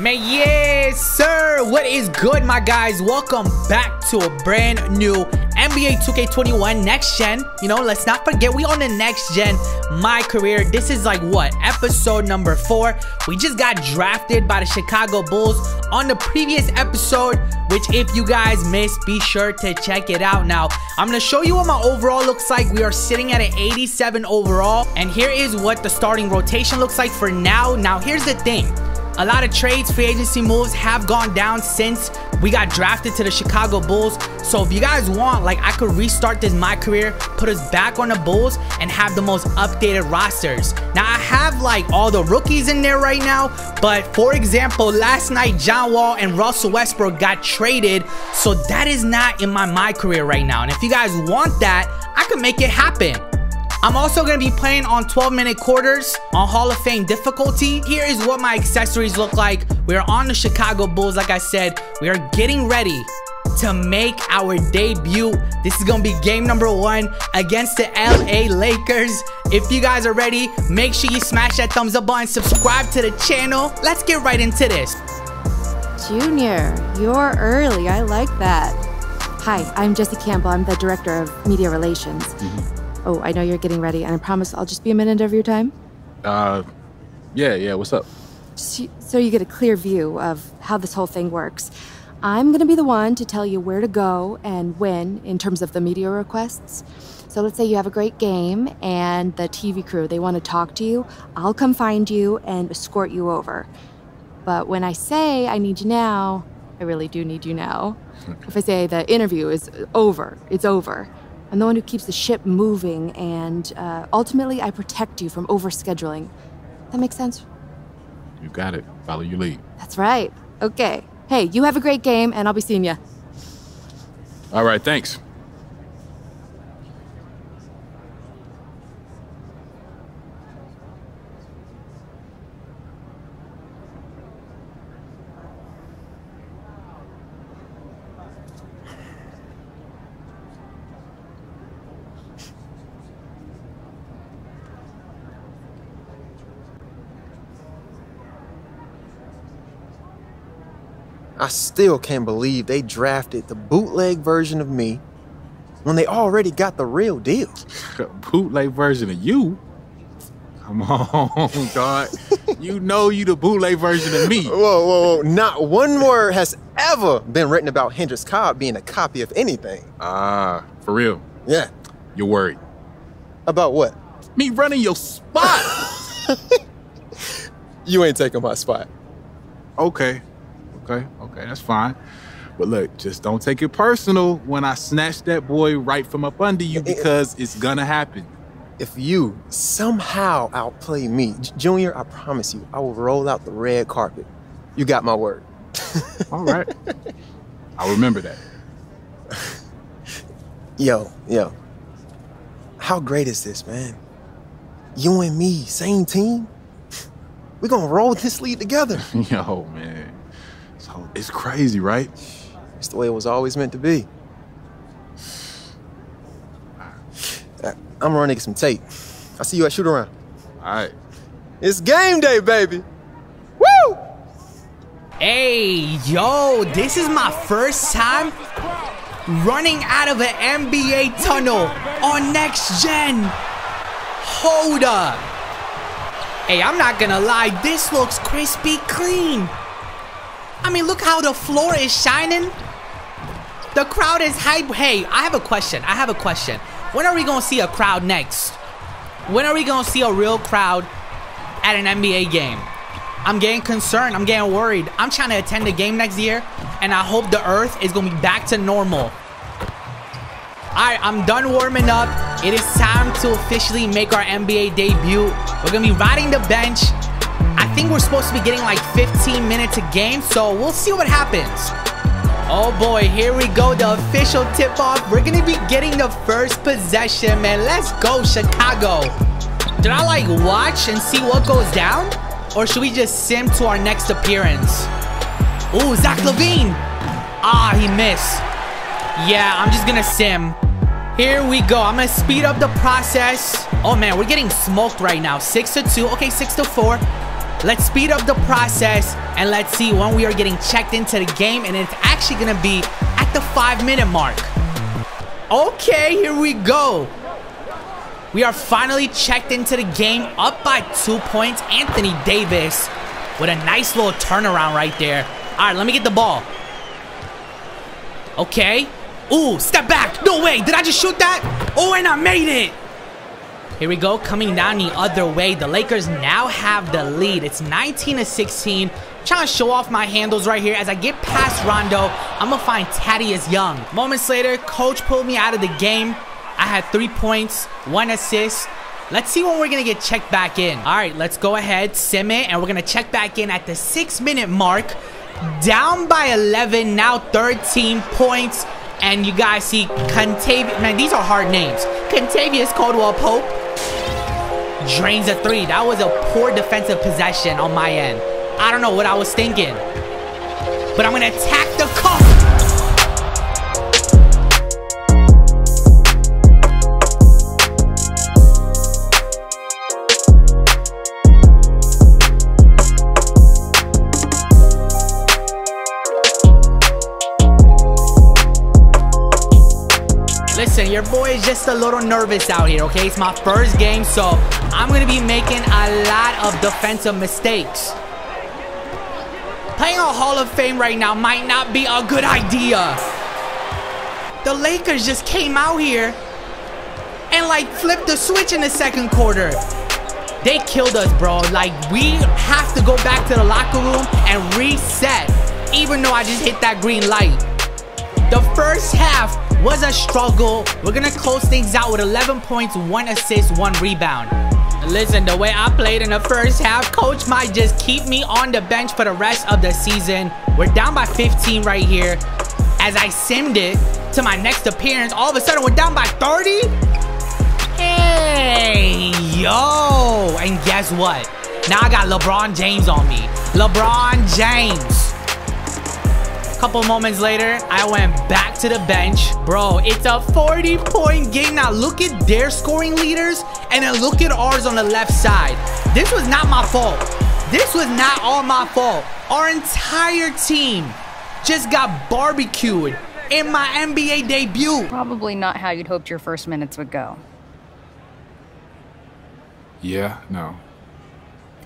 Man, yes, sir. What is good, my guys? Welcome back to a brand new NBA 2K21 next gen. You know, let's not forget we on the next gen. My career. This is like what episode number four. We just got drafted by the Chicago Bulls on the previous episode, which if you guys missed, be sure to check it out. Now, I'm gonna show you what my overall looks like. We are sitting at an 87 overall, and here is what the starting rotation looks like for now. Now, here's the thing. A lot of trades, free agency moves have gone down since we got drafted to the Chicago Bulls. So if you guys want, like I could restart this my career, put us back on the Bulls and have the most updated rosters. Now I have like all the rookies in there right now, but for example, last night John Wall and Russell Westbrook got traded. So that is not in my my career right now. And if you guys want that, I could make it happen. I'm also going to be playing on 12 minute quarters on Hall of Fame difficulty. Here is what my accessories look like. We are on the Chicago Bulls, like I said. We are getting ready to make our debut. This is going to be game number one against the LA Lakers. If you guys are ready, make sure you smash that thumbs up button, subscribe to the channel. Let's get right into this. Junior, you're early. I like that. Hi, I'm Jesse Campbell. I'm the Director of Media Relations. Mm -hmm. Oh, I know you're getting ready, and I promise I'll just be a minute of your time. Uh, yeah, yeah, what's up? so you get a clear view of how this whole thing works. I'm gonna be the one to tell you where to go and when in terms of the media requests. So let's say you have a great game and the TV crew, they wanna talk to you. I'll come find you and escort you over. But when I say I need you now, I really do need you now. if I say the interview is over, it's over. I'm the one who keeps the ship moving, and uh, ultimately, I protect you from overscheduling. That makes sense? You got it. Follow your lead. That's right. Okay. Hey, you have a great game, and I'll be seeing you. All right, thanks. I still can't believe they drafted the bootleg version of me when they already got the real deal. bootleg version of you? Come on, God. you know you the bootleg version of me. Whoa, whoa, whoa. Not one word has ever been written about Hendrix Cobb being a copy of anything. Ah, for real? Yeah. You're worried. About what? Me running your spot. you ain't taking my spot. Okay. Okay, okay, that's fine. But look, just don't take it personal when I snatch that boy right from up under you because it's gonna happen. If you somehow outplay me, Junior, I promise you, I will roll out the red carpet. You got my word. All right. I'll remember that. Yo, yo. How great is this, man? You and me, same team? We're gonna roll this lead together. Yo, man. So it's crazy, right? It's the way it was always meant to be. Uh, I'm running some tape. I'll see you at shoot around. All right. It's game day, baby. Woo! Hey, yo, this is my first time running out of an NBA tunnel on next gen. Hold up. Hey, I'm not gonna lie, this looks crispy clean. I mean, look how the floor is shining. The crowd is hype. Hey, I have a question. I have a question. When are we going to see a crowd next? When are we going to see a real crowd at an NBA game? I'm getting concerned. I'm getting worried. I'm trying to attend the game next year, and I hope the earth is going to be back to normal. All right, I'm done warming up. It is time to officially make our NBA debut. We're going to be riding the bench. I think we're supposed to be getting like 15 minutes a game, so we'll see what happens. Oh boy, here we go, the official tip-off. We're gonna be getting the first possession, man. Let's go, Chicago. Did I like watch and see what goes down? Or should we just sim to our next appearance? Ooh, Zach LaVine. Ah, he missed. Yeah, I'm just gonna sim. Here we go. I'm gonna speed up the process. Oh man, we're getting smoked right now. Six to two. Okay, six to four. Let's speed up the process and let's see when we are getting checked into the game and it's actually gonna be at the five minute mark. Okay, here we go. We are finally checked into the game up by two points. Anthony Davis with a nice little turnaround right there. All right, let me get the ball. Okay. Ooh, step back. No way. Did I just shoot that? Oh, and I made it. Here we go, coming down the other way. The Lakers now have the lead. It's 19 to 16. trying to show off my handles right here. As I get past Rondo, I'm gonna find Thaddeus Young. Moments later, coach pulled me out of the game. I had three points, one assist. Let's see when we're gonna get checked back in. All right, let's go ahead, sim it, and we're gonna check back in at the six minute mark. Down by 11, now 13 points. And you guys see Contavious, man, these are hard names. Kentavious Caldwell Pope drains a three. That was a poor defensive possession on my end. I don't know what I was thinking. But I'm gonna attack the cup. Listen, your boy is just a little nervous out here, okay? It's my first game, so I'm gonna be making a lot of defensive mistakes. Playing a Hall of Fame right now might not be a good idea. The Lakers just came out here and like flipped the switch in the second quarter. They killed us, bro. Like, we have to go back to the locker room and reset, even though I just hit that green light. The first half was a struggle. We're gonna close things out with 11 points, one assist, one rebound. Listen, the way I played in the first half, coach might just keep me on the bench for the rest of the season. We're down by 15 right here. As I simmed it to my next appearance, all of a sudden we're down by 30? Hey, yo. And guess what? Now I got LeBron James on me. LeBron James. A couple moments later, I went back to the bench. Bro, it's a 40 point game. Now look at their scoring leaders and then look at ours on the left side. This was not my fault. This was not all my fault. Our entire team just got barbecued in my NBA debut. Probably not how you'd hoped your first minutes would go. Yeah, no.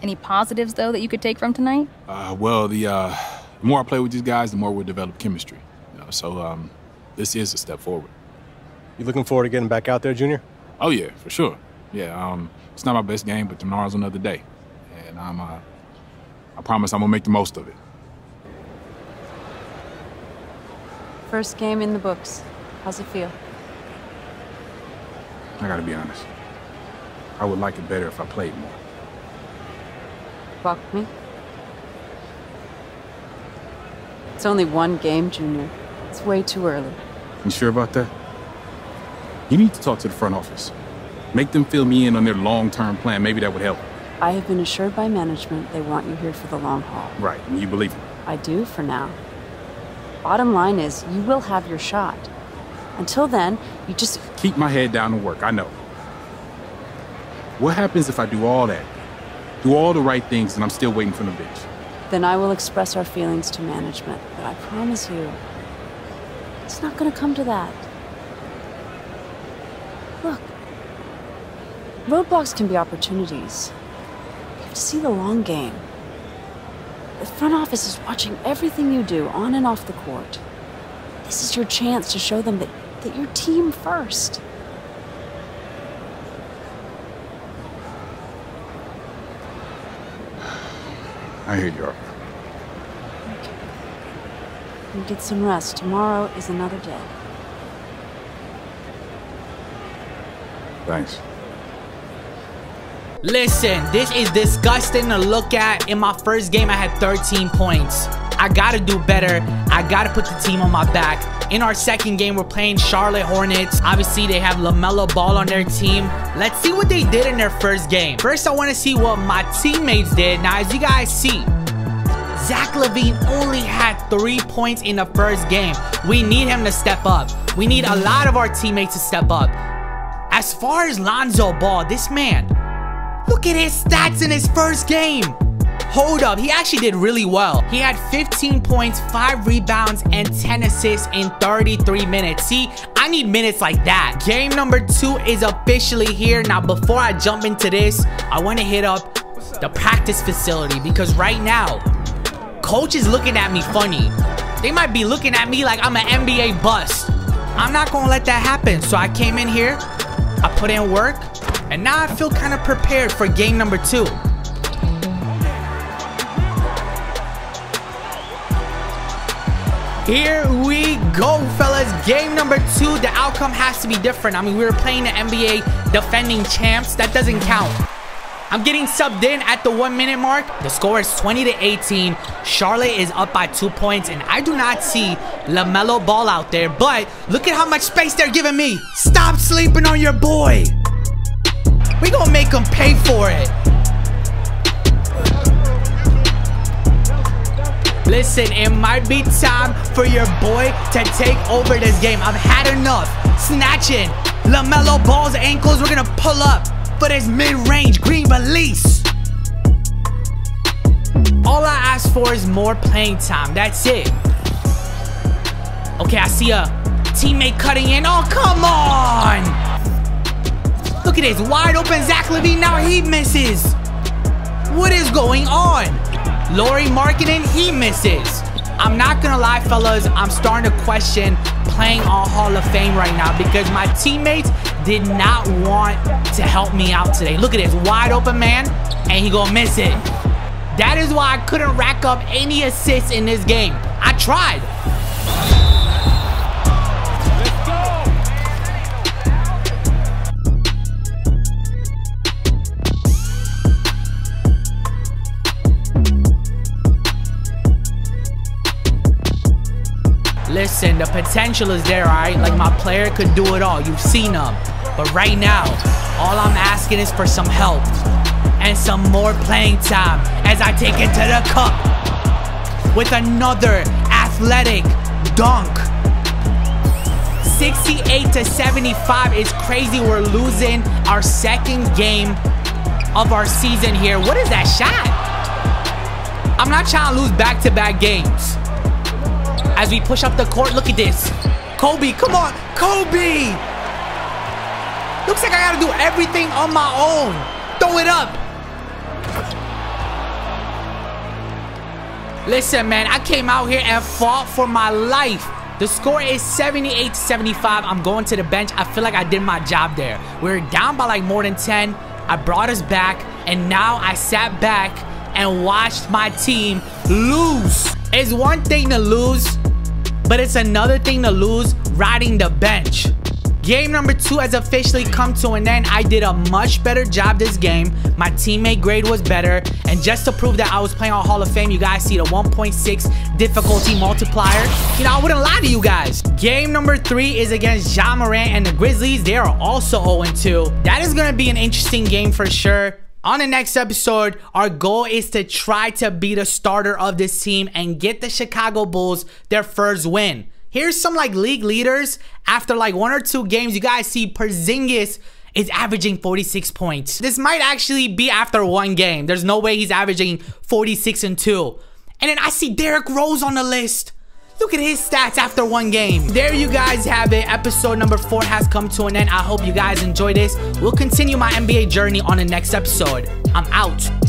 Any positives, though, that you could take from tonight? Uh, well, the uh, the more I play with these guys, the more we'll develop chemistry. You know, so um, this is a step forward. You looking forward to getting back out there, Junior? Oh yeah, for sure. Yeah, um, it's not my best game, but tomorrow's another day, and I'm. Uh, I promise I'm gonna make the most of it. First game in the books. How's it feel? I gotta be honest. I would like it better if I played more. Fuck me. It's only one game, Junior. It's way too early. You sure about that? You need to talk to the front office. Make them fill me in on their long-term plan. Maybe that would help. I have been assured by management they want you here for the long haul. Right, and you believe them. I do for now. Bottom line is, you will have your shot. Until then, you just. Keep my head down and work, I know. What happens if I do all that? Do all the right things and I'm still waiting for the bitch? Then I will express our feelings to management. But I promise you, it's not gonna come to that. Look, roadblocks can be opportunities. You have to see the long game. The front office is watching everything you do on and off the court. This is your chance to show them that, that you're team first. I hear you. Are. You get some rest. Tomorrow is another day. Thanks. Listen, this is disgusting to look at. In my first game, I had 13 points. I gotta do better. I gotta put the team on my back. In our second game, we're playing Charlotte Hornets. Obviously, they have LaMelo Ball on their team. Let's see what they did in their first game. First, I wanna see what my teammates did. Now, as you guys see, Zach LaVine only had three points in the first game. We need him to step up. We need a lot of our teammates to step up. As far as Lonzo Ball, this man, look at his stats in his first game. hold up, he actually did really well. He had 15 points, 5 rebounds, and 10 assists in 33 minutes. See, I need minutes like that. Game number 2 is officially here. Now, before I jump into this, I want to hit up the practice facility because right now, coach is looking at me funny. They might be looking at me like I'm an NBA bust. I'm not gonna let that happen. So I came in here, I put in work, and now I feel kind of prepared for game number two. Here we go, fellas. Game number two, the outcome has to be different. I mean, we were playing the NBA defending champs. That doesn't count. I'm getting subbed in at the one minute mark. The score is 20 to 18. Charlotte is up by two points, and I do not see LaMelo Ball out there, but look at how much space they're giving me. Stop sleeping on your boy. We gonna make him pay for it. Listen, it might be time for your boy to take over this game. I've had enough. Snatching. LaMelo Ball's ankles, we're gonna pull up for this mid-range green release. All I ask for is more playing time. That's it. Okay, I see a teammate cutting in. Oh, come on! Look at this. Wide open Zach LaVine. Now he misses. What is going on? Lauri Markkanen, he misses. I'm not gonna lie, fellas. I'm starting to question playing on Hall of Fame right now because my teammates did not want to help me out today. Look at this, wide open man, and he gonna miss it. That is why I couldn't rack up any assists in this game. I tried. Listen, the potential is there, alright? Like my player could do it all. You've seen him. But right now, all I'm asking is for some help and some more playing time as I take it to the cup with another athletic dunk. 68 to 75 is crazy. We're losing our second game of our season here. What is that shot? I'm not trying to lose back-to-back -back games. As we push up the court, look at this. Coby, come on, Coby! Looks like I gotta do everything on my own. Throw it up. Listen, man, I came out here and fought for my life. The score is 78 75. I'm going to the bench. I feel like I did my job there. We are down by like more than 10. I brought us back, and now I sat back and watched my team lose. It's one thing to lose, but it's another thing to lose riding the bench. Game number two has officially come to an end. I did a much better job this game. My teammate grade was better. And just to prove that I was playing on Hall of Fame, you guys see the 1.6 difficulty multiplier. You know, I wouldn't lie to you guys. Game number three is against Ja Morant and the Grizzlies. They are also 0-2. That is going to be an interesting game for sure. On the next episode, our goal is to try to be the starter of this team and get the Chicago Bulls their first win. Here's some like league leaders. After like one or two games, you guys see Porzingis is averaging 46 points. This might actually be after one game. There's no way he's averaging 46 and 2. And then I see Derrick Rose on the list. Look at his stats after one game. There you guys have it. Episode number four has come to an end. I hope you guys enjoy this. We'll continue my NBA journey on the next episode. I'm out.